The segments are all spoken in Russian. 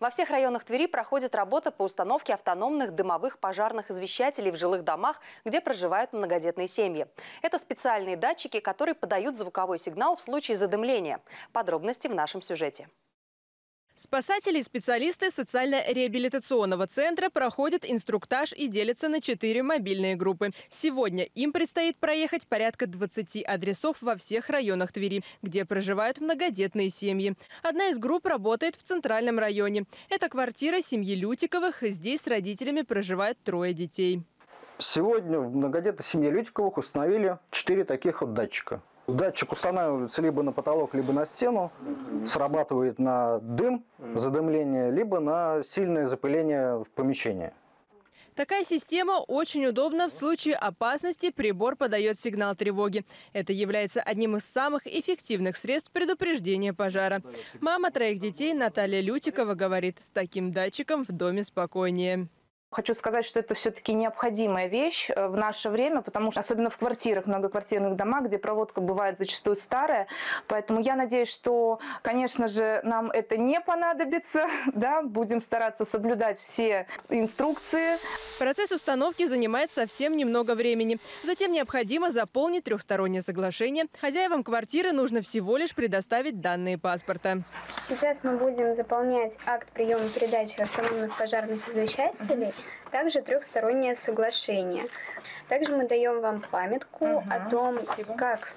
Во всех районах Твери проходит работа по установке автономных дымовых пожарных извещателей в жилых домах, где проживают многодетные семьи. Это специальные датчики, которые подают звуковой сигнал в случае задымления. Подробности в нашем сюжете. Спасатели и специалисты социально-реабилитационного центра проходят инструктаж и делятся на четыре мобильные группы. Сегодня им предстоит проехать порядка 20 адресов во всех районах Твери, где проживают многодетные семьи. Одна из групп работает в центральном районе. Это квартира семьи Лютиковых. Здесь с родителями проживает трое детей. Сегодня в многодетной семье Лютиковых установили четыре таких вот датчика. Датчик устанавливается либо на потолок, либо на стену, срабатывает на дым, задымление, либо на сильное запыление в помещении. Такая система очень удобна в случае опасности. Прибор подает сигнал тревоги. Это является одним из самых эффективных средств предупреждения пожара. Мама троих детей Наталья Лютикова говорит, с таким датчиком в доме спокойнее. Хочу сказать, что это все-таки необходимая вещь э, в наше время, потому что особенно в квартирах, многоквартирных домах, где проводка бывает зачастую старая. Поэтому я надеюсь, что, конечно же, нам это не понадобится. Да? Будем стараться соблюдать все инструкции. Процесс установки занимает совсем немного времени. Затем необходимо заполнить трехстороннее соглашение. Хозяевам квартиры нужно всего лишь предоставить данные паспорта. Сейчас мы будем заполнять акт приема передачи автономных пожарных извещателей также трехстороннее соглашение. Также мы даем вам памятку угу, о том, спасибо. как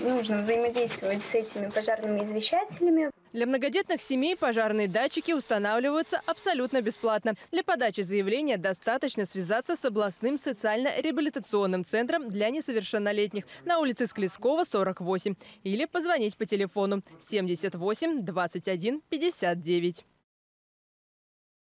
нужно взаимодействовать с этими пожарными извещателями. Для многодетных семей пожарные датчики устанавливаются абсолютно бесплатно. Для подачи заявления достаточно связаться с областным социально-реабилитационным центром для несовершеннолетних на улице Склескова, 48 или позвонить по телефону 78 21 59.